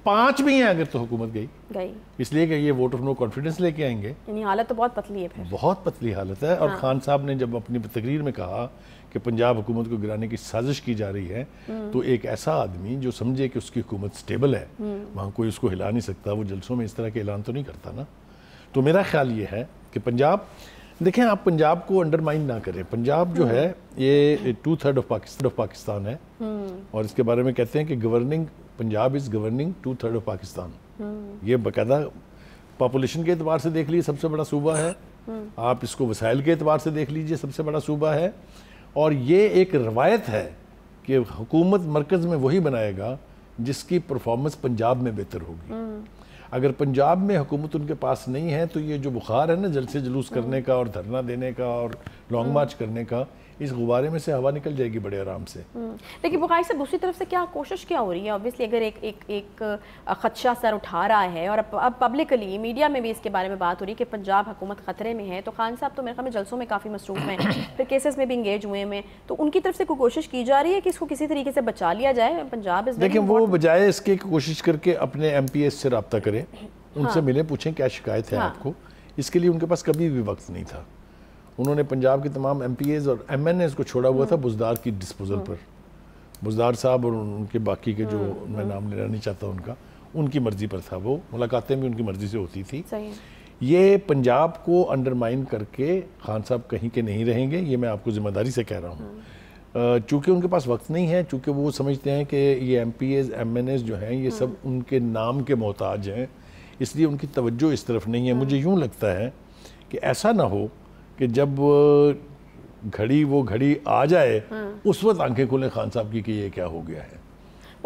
पाँच भी हैं अगर तो हुकूमत गई गई इसलिए कि ये वोट ऑफ़ नो कॉन्फिडेंस लेके आएँगे यानी हालत तो बहुत पतली है फिर बहुत पतली हालत है और हाँ। खान साहब ने जब अपनी तकरीर में कहा कि पंजाब हुकूमत को गिराने की साजिश की जा रही है हम्म। तो एक ऐसा आदमी जो समझे कि उसकी हुकूमत स्टेबल है हम्म। वहाँ कोई उसको हिला नहीं सकता वो जलसों में इस तरह के ऐलान तो नहीं करता ना तो मेरा ख्याल ये है कि पंजाब देखें आप पंजाब को अंडरमाइन ना करें। पंजाब जो है ये two third of Pakistan of Pakistan है। और इसके बारे में कहते हैं कि governing Punjab is governing two third of Pakistan ये बाकायदा पॉपुलेशन के अतबार से देख लीजिए सबसे बड़ा सूबा है। आप इसको वसाइल के अतबार से देख लीजिए सबसे बड़ा सूबा है। और ये एक रवायत है कि हुकूमत मरकज़ में वही बनाएगा जिसकी परफॉर्मेंस पंजाब में बेहतर होगी। अगर पंजाब में हुकूमत उनके पास नहीं है तो ये जो बुखार है ना जल से जुलूस करने का और धरना देने का और लॉन्ग मार्च करने का इस गुब्बारे में से हवा निकल जाएगी बड़े आराम से। हम्म। लेकिन बुखारी से दूसरी तरफ़ से क्या कोशिश क्या हो रही है? ऑब्वियसली अगर एक एक एक खदशा सर उठा रहा है और अब अब पब्लिकली मीडिया में भी इसके बारे में बात हो रही है कि पंजाब हुकूमत ख़तरे में है। तो खान साहब तो मेरे ख्याल में जलसों में काफ़ी मसरूफ हैं फिर केसेस में भी इंगेज हुए हैं तो उनकी तरफ़ से कोई कोशिश की जा रही है कि इसको किसी तरीके से बचा लिया जाए? पंजाब इस देखिए वो बजाय इसकी कोशिश करके अपने एमपीएस से रबता करें। उनसे हाँ। मिले पूछें क्या शिकायत है हाँ। आपको। इसके लिए उनके पास कभी भी वक्त नहीं था। उन्होंने पंजाब के तमाम एमपीएस और एम को छोड़ा हुआ था बुजदार की डिस्पोजल पर। बुजदार साहब और उनके बाकी के जो मैं नाम लेना नहीं चाहता उनका उनकी मर्ज़ी पर था वो। मुलाकातें भी उनकी मर्ज़ी से होती थी। ये पंजाब को अंडरमाइन करके खान साहब कहीं के नहीं रहेंगे ये मैं आपको ज़िम्मेदारी से कह रहा हूँ। चूँकि उनके पास वक्त नहीं है चूँकि वो समझते हैं कि ये M P As M N As जो हैं ये सब उनके नाम के मोहताज हैं इसलिए उनकी तवज्जो इस तरफ़ नहीं है। मुझे यूँ लगता है कि ऐसा ना हो कि जब घड़ी वो घड़ी आ जाए उस वक्त आँखें खोलें खान साहब की कि ये क्या हो गया है।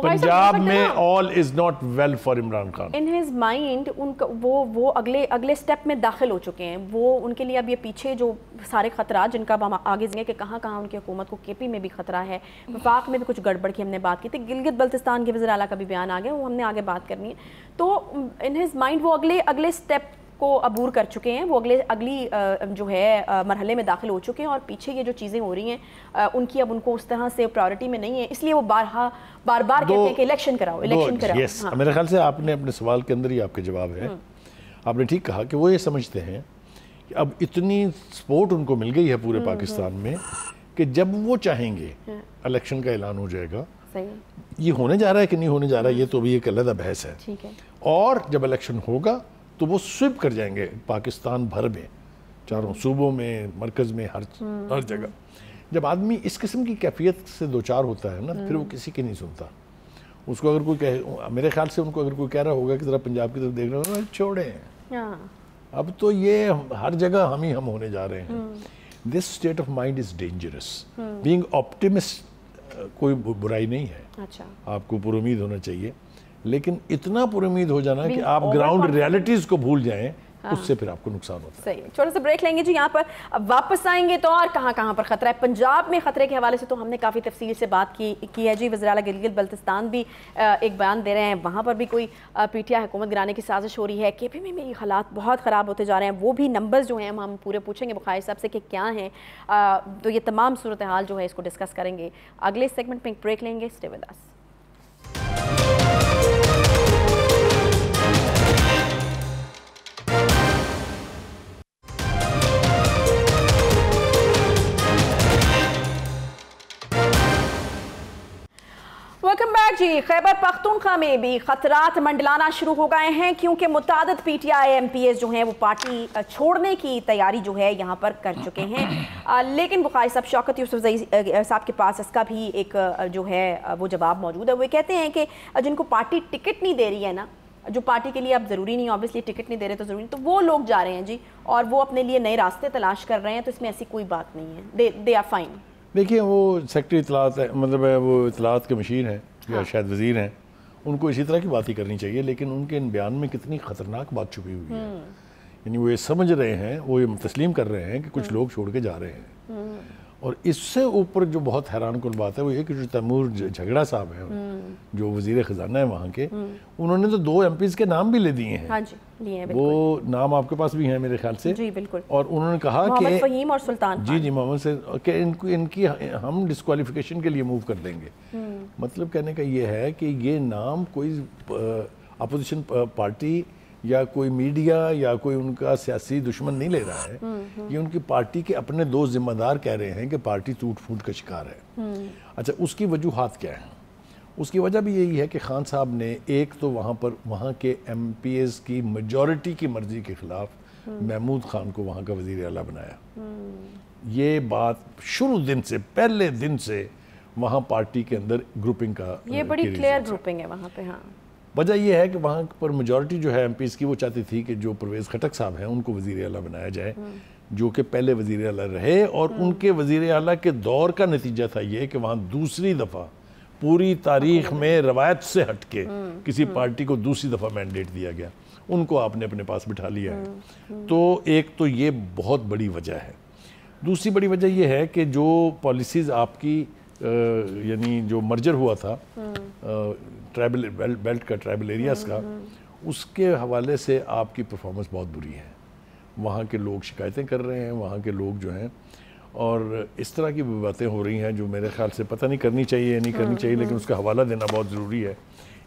पंजाब में all is not well for Imran Khan in his mind उनका वो वो अगले अगले स्टेप में दाखिल हो चुके हैं। वो उनके लिए अब ये पीछे जो सारे खतरा जिनका हम आगे जाएँगे कि कहाँ कहाँ उनकी हुकूमत को के पी में भी खतरा है वफाक में भी कुछ गड़बड़ की हमने बात की थी गिलगित बल्तिस्तान के वजी अला का भी बयान आ गया वो हमने आगे बात करनी है। तो इन हिज माइंड वो अगले अगले स्टेप को अबूर कर चुके हैं वो अगले अगली जो है मरहले में दाखिल हो चुके हैं और पीछे ये जो चीज़ें हो रही हैं उनकी अब उनको उस तरह से प्रायोरिटी में नहीं है इसलिए वो बार बार बार कहते हैं कि इलेक्शन कराओ इलेक्शन कराओ यस हाँ। मेरे ख्याल से आपने अपने सवाल के अंदर ही आपके जवाब है हम्म। आपने ठीक कहा कि वो ये समझते हैं कि अब इतनी सपोर्ट उनको मिल गई है पूरे हम्म, पाकिस्तान हम्म। में कि जब वो चाहेंगे इलेक्शन हाँ। का ऐलान हो जाएगा ये होने जा रहा है कि नहीं होने जा रहा है ये तो अभी एक अलग बहस है और जब इलेक्शन होगा तो वो स्विप कर जाएँगे पाकिस्तान भर में चारों सूबों में मरकज़ में हर हम्म, हर जगह। जब आदमी इस किस्म की कैफियत से दो चार होता है ना फिर वो हम्म। किसी की नहीं सुनता। उसको अगर कोई कहे मेरे ख्याल से उनको अगर कोई कह रहा होगा कि ज़रा पंजाब की तरफ़ देख रहे हो छोड़े। हाँ। अब तो ये हर जगह हम ही हम होने जा रहे हैं। This state of mind is dangerous being optimist कोई बुराई नहीं है। अच्छा। आपको पुरुद होना चाहिए। लेकिन इतना पुरुद हो जाना कि आप ग्राउंड रियलिटीज को भूल जाएँ हाँ। उससे फिर आपको नुकसान होता है। सही छोटा सा ब्रेक लेंगे जी यहाँ पर। अब वापस आएँगे तो और कहाँ कहाँ पर खतरा है? पंजाब में खतरे के हवाले से तो हमने काफ़ी तफसील से बात की की है जी। वजरा गिलगित बल्तिस्तान भी एक बयान दे रहे हैं। वहाँ पर भी कोई पी टी आई हुकूमत गिराने की साजिश हो रही है। के पी में मेरी हालात बहुत ख़राब होते जा रहे हैं। वो भी नंबर्स जो हैं हम पूरे पूछेंगे बुखारी साहब से कि क्या हैं। तो ये तमाम सूरत हाल जो है इसको डिस्कस करेंगे। अगले सेगमेंट में एक ब्रेक लेंगे। स्टे विद वेलकम बैक जी। खैबर पख्तूनख्वा में भी खतरात मंडलाना शुरू हो गए हैं, क्योंकि मुताद P T I M P S जो हैं, वो पार्टी छोड़ने की तैयारी जो है, यहाँ पर कर चुके हैं। लेकिन बुखारी साहब, शौकत यूसुफ साहब के पास इसका भी एक जो है वो जवाब मौजूद है। वो कहते हैं कि जिनको पार्टी टिकट नहीं दे रही है ना, जो पार्टी के लिए अब ज़रूरी नहीं ऑब्वियसली टिकट नहीं दे रहे तो ज़रूरी नहीं। तो वो लोग जा रहे हैं जी, और वो अपने लिए नए रास्ते तलाश कर रहे हैं तो इसमें ऐसी कोई बात नहीं है। दे दे आर फाइन देखिए वो सेक्रेटरी इतलात है मतलब है वो इतलात के मशीन है या हाँ। शायद वज़ीर हैं उनको इसी तरह की बात ही करनी चाहिए लेकिन उनके इन बयान में कितनी ख़तरनाक बात छुपी हुई है हम्म। यानी वो ये समझ रहे हैं वो ये तस्लीम कर रहे हैं कि कुछ हम्म। लोग छोड़ के जा रहे हैं हम्म। और इससे ऊपर जो बहुत हैरान कन बात है वो ये कि जो तैमूर झगड़ा साहब है जो वज़ीर ख़जाना है वहाँ के उन्होंने तो दो एम के नाम भी ले दिए हैं हाँ जी लिए वो नाम आपके पास भी है मेरे ख्याल से? जी बिल्कुल। और उन्होंने कहा कि फहीम और सुल्तान जी जी मोहम्मद से कि इनको इनकी हम डिस्कालिफिकेशन के लिए मूव कर देंगे। हम्म। मतलब कहने का ये है कि ये नाम कोई अपोजिशन पार्टी या कोई मीडिया या कोई उनका सियासी दुश्मन नहीं ले रहा है। हम्म, हम्म। ये उनकी पार्टी के अपने दो जिम्मेदार कह रहे हैं कि पार्टी टूट फूट का शिकार है। अच्छा उसकी वजूहत क्या है? उसकी वजह भी यही है कि खान साहब ने एक तो वहाँ पर वहाँ के एम पी एस की मेजॉरिटी की मर्ज़ी के ख़िलाफ़ महमूद खान को वहाँ का वज़ी अला बनाया। ये बात शुरू दिन से पहले दिन से वहाँ पार्टी के अंदर ग्रुपिंग का ये बड़ी क्लियर ग्रुपिंग है वहाँ पे हाँ। वजह यह है कि वहाँ पर मेजॉरिटी जो है एमपीएस की वो चाहती थी कि जो परवेज़ खटक साहब हैं उनको वज़ी अला बनाया जाए जो कि पहले वज़ीर अला रहे और उनके वज़ी अला के दौर का नतीजा था ये कि वहाँ दूसरी दफ़ा पूरी तारीख में रवायत से हटके किसी। पार्टी को दूसरी दफ़ा मैंडेट दिया गया। उनको आपने अपने पास बिठा लिया है। तो एक तो ये बहुत बड़ी वजह है। दूसरी बड़ी वजह यह है कि जो पॉलिसीज़ आपकी यानी जो मर्जर हुआ था ट्राइबल बेल्ट का ट्राइबल एरियाज़ का, उसके हवाले से आपकी परफॉर्मेंस बहुत बुरी है। वहाँ के लोग शिकायतें कर रहे हैं, वहाँ के लोग जो हैं और इस तरह की भी बातें हो रही हैं जो मेरे ख्याल से पता नहीं करनी चाहिए नहीं करनी हम्म, चाहिए लेकिन हम्म। उसका हवाला देना बहुत ज़रूरी है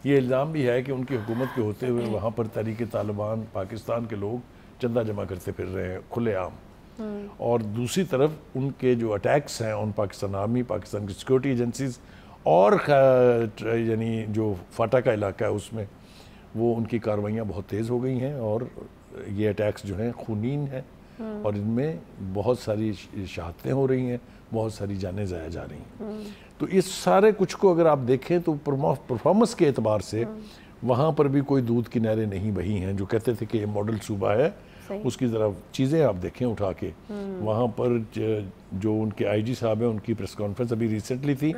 ये इल्ज़ाम भी है कि उनकी हुकूमत के होते हुए वहाँ पर तरीके तालिबान पाकिस्तान के लोग चंदा जमा करते फिर रहे हैं खुलेआम हम्म। और दूसरी तरफ़ उनके जो अटैक्स हैं उन पाकिस्तान आर्मी पाकिस्तान की सिक्योरिटी एजेंसीज और यानी जो फाटा का इलाका है उसमें वो उनकी कार्रवाइयाँ बहुत तेज़ हो गई हैं और ये अटैक्स जो हैं खूनीन हैं और इनमें बहुत सारी शहादतें हो रही हैं बहुत सारी जानें ज़ाया जा रही हैं। तो इस सारे कुछ को अगर आप देखें तो परफॉर्मेंस के एतबार से वहाँ पर भी कोई दूध किनारे नहीं बही हैं जो कहते थे कि ये मॉडल सूबा है उसकी तरफ़ चीज़ें आप देखें उठा के। वहाँ पर जो उनके आईजी साहब हैं उनकी प्रेस कॉन्फ्रेंस अभी रिसेंटली थी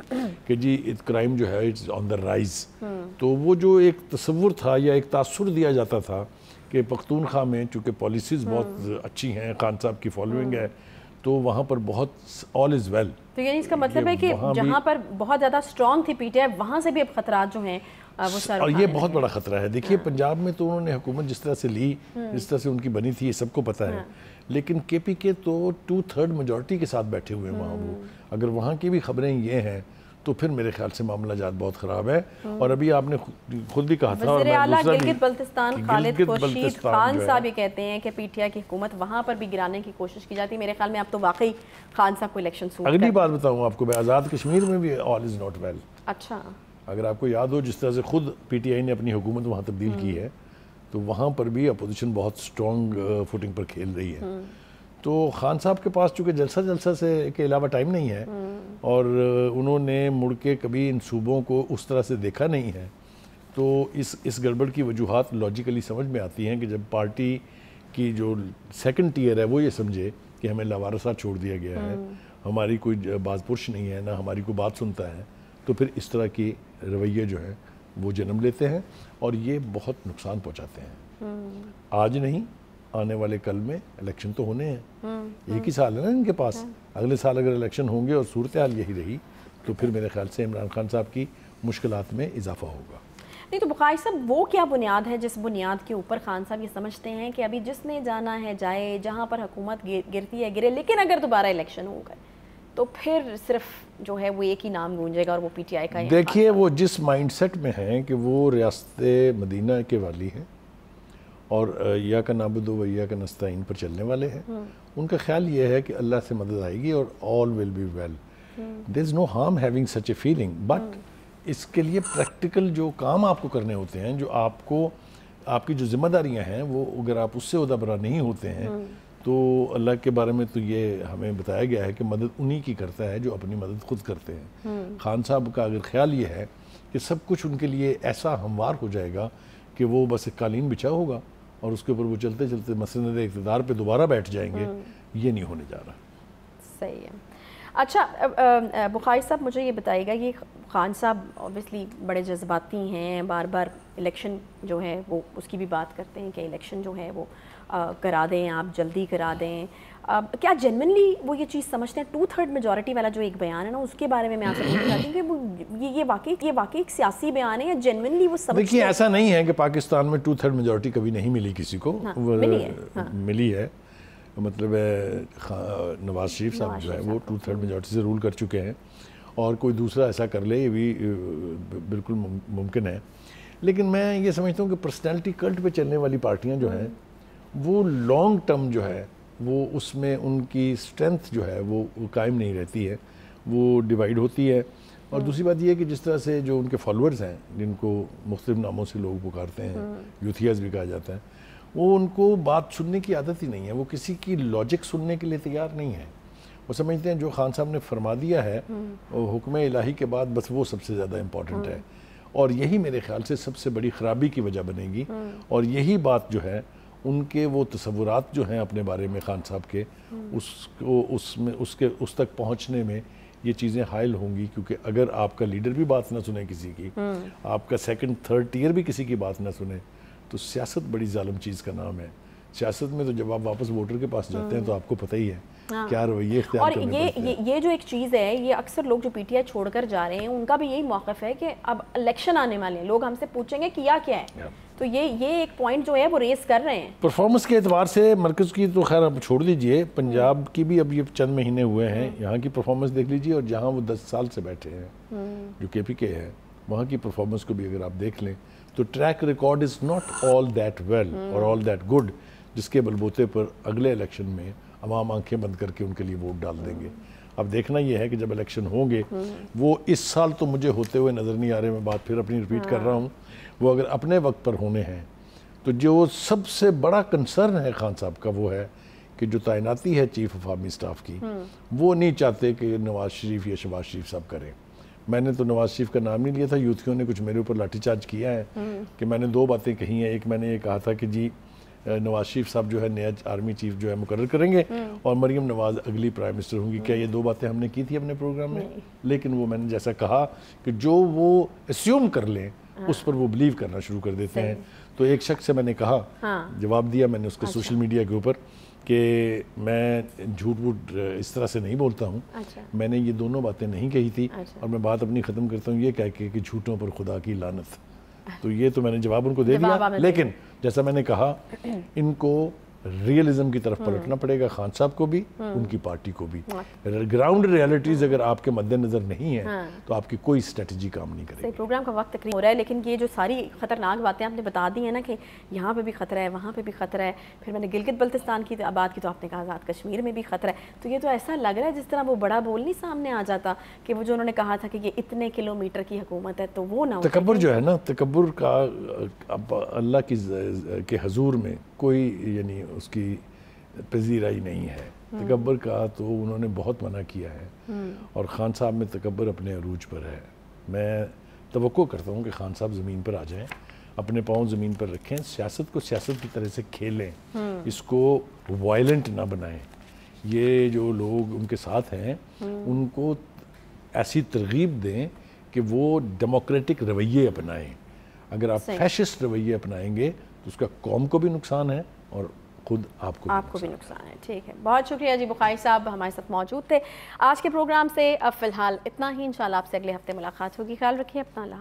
कि जी इत क्राइम जो है इट्स ऑन द राइज। तो वो जो एक तस्वुर था या एक तासुर दिया जाता था कि पख्तूनख्वा में चूँकि पॉलिसीज़ बहुत हम्म। अच्छी हैं खान साहब की फॉलोइंग हम्म। है तो वहाँ पर बहुत ऑल इज़ वेल तो यानी इसका मतलब है कि जहाँ पर बहुत ज़्यादा स्ट्रॉन्ग थी पीटीआई वहाँ से भी अब खतरा जो हैं और ये बहुत बड़ा खतरा है देखिए हाँ। पंजाब में तो उन्होंने हुकूमत जिस तरह से ली हम्म। जिस तरह से उनकी बनी थी ये सबको पता है हाँ। लेकिन के पी के तो टू थर्ड मेजोरिटी के साथ बैठे हुए हैं वहाँ वो अगर वहाँ की भी खबरें ये हैं तो फिर मेरे ख्याल से मामला जात बहुत ख़राब है। और अभी आपने खुद भी कहा था और गिलगित बल्तिस्तान खालिद खुर्शीद खान साहब ये कहते हैं कि पीटीआई की हुकूमत वहाँ पर भी गिराने की कोशिश की जाती है मेरे ख्याल में अब तो वाकई खान साहब को इलेक्शन अगली बात बताऊँ आपको मैं आज़ाद कश्मीर में भी ऑल इज़ नॉट वेल अच्छा अगर आपको याद हो जिस तरह से खुद पीटीआई ने अपनी हुकूमत वहाँ तब्दील की हम्म। है तो वहाँ पर भी अपोजिशन बहुत स्ट्रॉन्ग फुटिंग पर खेल रही है हम्म। तो खान साहब के पास चूँकि जलसा जलसा से के अलावा टाइम नहीं है और उन्होंने मुड़ के कभी इन सूबों को उस तरह से देखा नहीं है तो इस इस गड़बड़ की वजूहत लॉजिकली समझ में आती हैं कि जब पार्टी की जो सेकंड टीयर है वो ये समझे कि हमें लवारसा छोड़ दिया गया है हमारी कोई बाजपुरुष नहीं है ना हमारी कोई बात सुनता है तो फिर इस तरह की रवैये जो हैं वो जन्म लेते हैं और ये बहुत नुकसान पहुँचाते हैं। आज नहीं आने वाले कल में इलेक्शन तो होने हैं। हम्म, एक ही। साल है ना इनके पास। हम्म। अगले साल अगर इलेक्शन होंगे और सूरत हाल यही रही तो फिर मेरे ख्याल से इमरान खान साहब की मुश्किल में इजाफा होगा। नहीं तो बुखारी साहब वो क्या बुनियाद है जिस बुनियाद के ऊपर खान साहब ये समझते हैं कि अभी जिसने जाना है जाए जहाँ पर हुकूमत गिरती है गिरे लेकिन अगर दोबारा इलेक्शन हो गए तो फिर सिर्फ़ जो है वो एक ही नाम गूंजेगा और वो पीटीआई का देखिए वो जिस माइंडसेट में है कि वो रियासत मदीना के वाली हैं और या का नाबुद वैया का नस्ताइन पर चलने वाले हैं हम्म। उनका ख्याल ये है कि अल्लाह से मदद आएगी और all will be well there is no harm having such a feeling but इसके लिए प्रैक्टिकल जो काम आपको करने होते हैं जो आपको आपकी जो जिम्मेदारियाँ हैं वो अगर आप उससे उदा नहीं होते हैं हम्म। तो अल्लाह के बारे में तो ये हमें बताया गया है कि मदद उन्हीं की करता है जो अपनी मदद खुद करते हैं हम्म। खान साहब का अगर ख्याल ये है कि सब कुछ उनके लिए ऐसा हमवार हो जाएगा कि वो बस एक कालीन बिछा होगा और उसके ऊपर वो चलते चलते मसंद इकतदार पर दोबारा बैठ जाएँगे हम्म। ये नहीं होने जा रहा। सही है। अच्छा बुखारी साहब मुझे ये बताइएगा कि खान साहब ऑब्वियसली बड़े जज्बाती हैं बार बार इलेक्शन जो है वो उसकी भी बात करते हैं कि इलेक्शन जो है वो आ, करा दें आप जल्दी करा दें। क्या जेनवनली वो ये चीज़ समझते हैं? टू थर्ड मेजोरिटी वाला जो एक बयान है ना उसके बारे में मैं आपसे पूछना चाहती हूँ कि वो ये ये वाकई ये वाकई एक सियासी बयान है या जेनवनली वो समझते देखिए ऐसा नहीं है कि पाकिस्तान में टू थर्ड मेजोरिटी कभी नहीं मिली किसी को। हाँ, मिली है हाँ। मिली है। मतलब नवाज़ शरीफ साहब जो है वो टू थर्ड मेजोरिटी से रूल कर चुके हैं। और कोई दूसरा ऐसा कर ले ये भी बिल्कुल मुमकिन है। लेकिन मैं ये समझता हूँ कि पर्सनैलिटी कल्ट पे चलने वाली पार्टियाँ जो हैं वो लॉन्ग टर्म जो है वो उसमें उनकी स्ट्रेंथ जो है वो, कायम नहीं रहती है वो डिवाइड होती है। और दूसरी बात यह है कि जिस तरह से जो उनके फॉलोअर्स हैं जिनको मुख्तलिफ़ नामों से लोग पुकारते हैं यूथियाज भी कहा जाता है वो उनको बात सुनने की आदत ही नहीं है। वो किसी की लॉजिक सुनने के लिए तैयार नहीं है। वो समझते हैं जो खान साहब ने फरमा दिया है हुक्म इलाही के बाद बस वो सबसे ज़्यादा इंपॉर्टेंट है। और यही मेरे ख्याल से सबसे बड़ी ख़राबी की वजह बनेगी। और यही बात जो है उनके वो तस्वुरात जो हैं अपने बारे में खान साहब के उसको उसमें उसके उस तक पहुँचने में ये चीज़ें हायल होंगी क्योंकि अगर आपका लीडर भी बात ना सुने किसी की आपका सेकंड थर्ड टीयर भी किसी की बात ना सुने तो सियासत बड़ी ालम चीज़ का नाम है। सियासत में तो जब आप वापस वोटर के पास जाते हैं तो आपको पता ही है हाँ। क्या रवैये और ये ये ये जो एक चीज़ है ये अक्सर लोग जो पीटीआई छोड़कर जा रहे हैं उनका भी यही मौकफ है कि अब इलेक्शन आने वाले हैं लोग हमसे पूछेंगे किया क्या है। तो ये ये एक पॉइंट जो है वो रेस कर रहे हैं। परफॉर्मेंस के एतबार से मरकज़ की तो खैर अब छोड़ दीजिए पंजाब की भी अब ये चंद महीने हुए हैं हम्म। यहाँ की परफॉर्मेंस देख लीजिए और जहाँ वो दस साल से बैठे हैं हम्म। जो के पी के है वहाँ की परफॉर्मेंस को भी अगर आप देख लें तो track record is not all that well और ऑल दैट गुड जिसके बलबूते पर अगले इलेक्शन में अवाम आँखें बंद करके उनके लिए वोट डाल देंगे। अब देखना यह है कि जब इलेक्शन होंगे हम्म। वो इस साल तो मुझे होते हुए नज़र नहीं आ रहे मैं बात फिर अपनी रिपीट कर हाँ। रहा हूँ। वो अगर अपने वक्त पर होने हैं तो जो सबसे बड़ा कंसर्न है खान साहब का वो है कि जो तैनाती है चीफ ऑफ़ आर्मी स्टाफ की वो नहीं चाहते कि नवाज़ शरीफ या शबाज शरीफ साहब करें। मैंने तो नवाज़ शरीफ का नाम नहीं लिया था यूथियों ने कुछ मेरे ऊपर लाठीचार्ज किया है कि मैंने दो बातें कही हैं। एक मैंने ये कहा था कि जी नवाज़ शरीफ साहब जो है नया आर्मी चीफ जो है मुकर करेंगे और मरीम नवाज़ अगली प्राइम मिनिस्टर होंगी क्या ये दो बातें हमने की थी अपने प्रोग्राम में लेकिन वो मैंने जैसा कहा कि जो वो एस्यूम कर लें हाँ। उस पर वो बिलीव करना शुरू कर देते हैं तो एक शख्स से मैंने कहा हाँ। जवाब दिया मैंने उसके अच्छा। सोशल मीडिया के ऊपर कि मैं झूठ वूठ इस तरह से नहीं बोलता हूँ अच्छा। मैंने ये दोनों बातें नहीं कही थी अच्छा। और मैं बात अपनी ख़त्म करता हूँ ये कह के कि झूठों पर खुदा की लानत तो ये तो मैंने जवाब उनको दे दिया। लेकिन जैसा मैंने कहा इनको रियलिज्म की तरफ़ पलटना हम्म। पड़ेगा खान साहब को भी हम्म। उनकी पार्टी को भी ग्राउंड रियलिटीज अगर आपके मद्देनजर नहीं है हाँ। तो आपकी कोई स्ट्रेटजी काम नहीं करेगी प्रोग्राम का वक्त तकरीब हो रहा है लेकिन ये जो सारी खतरनाक बातें आपने बता दी है ना कि यहाँ पे भी खतरा है वहाँ पे भी खतरा है फिर मैंने गिलगित बल्तिस्तान की बात की तो आपने कहा आज़ाद कश्मीर में भी खतरा है तो ये तो ऐसा लग रहा है जिस तरह वो बड़ा बोल नहीं सामने आ जाता कि वो जो उन्होंने कहा था कि ये इतने किलोमीटर की हुकूमत है तो वो ना तकबर जो है ना तकबर का अल्लाह की के हजूर में कोई यानी उसकी पजीराई नहीं है। हम्म। तकबर का तो उन्होंने बहुत मना किया है। हम्म। और ख़ान साहब में तकबर अपने अरूज पर है। मैं तो करता हूँ कि खान साहब ज़मीन पर आ जाएँ अपने पाँव ज़मीन पर रखें सियासत को सियासत की तरह से खेलें। हम्म। इसको वायलेंट ना बनाएँ। ये जो लोग उनके साथ हैं उनको ऐसी तरगीब दें कि वो डेमोक्रेटिक रवैये अपनाएँ। अगर आप फैशिस्ट रवैये अपनाएँगे तो उसका कौम को भी नुकसान है और खुद आपको आपको भी नुकसान है। ठीक है। बहुत शुक्रिया जी बुखारी साहब, हमारे साथ मौजूद थे। आज के प्रोग्राम से अब फ़िलहाल इतना ही। इंशाल्लाह आपसे अगले हफ़्ते मुलाकात होगी। ख्याल रखिए, अपना अल्लाह